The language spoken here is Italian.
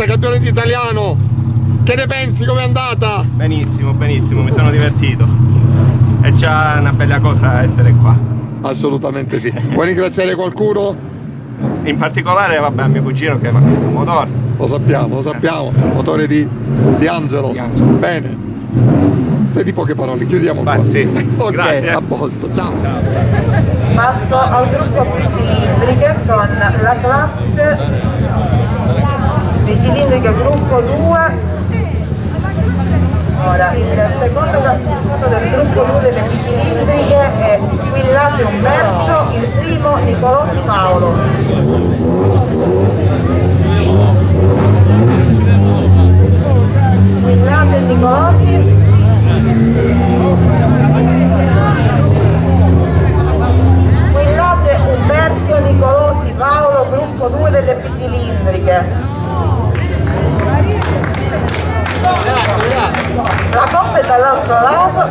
Stretta, campione di italiano. Che ne pensi? Com'è andata? Benissimo, benissimo, mi sono divertito. È già una bella cosa essere qua. Assolutamente sì. Vuoi ringraziare qualcuno? In particolare, vabbè, a mio cugino che è un motore. Lo sappiamo, lo sappiamo. Motore di, di Angelo. Di Angelo. Bene. Sei di poche parole, chiudiamo Vai, qua. sì. Ok, Grazie. a posto. Ciao. Passo al gruppo cilindriche con la classe B cilindriche gruppo 2. Ora, il secondo classificato del gruppo 2 delle B cilindriche è Villaggio Umberto, il primo Nicolosi Paolo. cilindriche. La coppa è dall'altro lato.